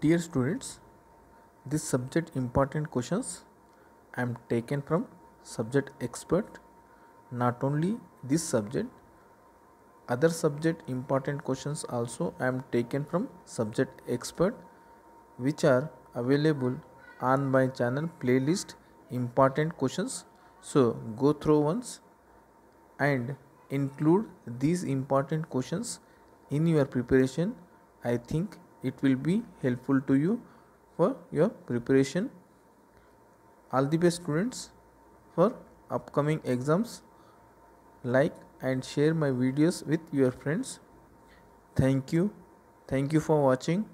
Dear students, this subject important questions I am taken from subject expert. Not only this subject, other subject important questions also I am taken from subject expert which are available on my channel playlist important questions. So go through once and include these important questions in your preparation. I think it will be helpful to you for your preparation. All the best students for upcoming exams. Like and share my videos with your friends. Thank you. Thank you for watching